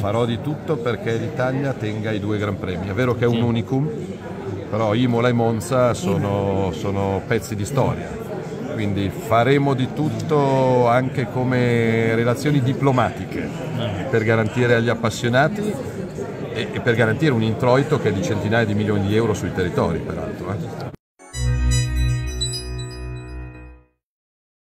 Farò di tutto perché l'Italia tenga i due Gran Premi. È vero che è un Sì. unicum, però Imola e Monza sono, sono pezzi di storia. Quindi faremo di tutto anche come relazioni diplomatiche eh. per garantire agli appassionati e, per garantire un introito che è di centinaia di milioni di euro sui territori, peraltro. eh.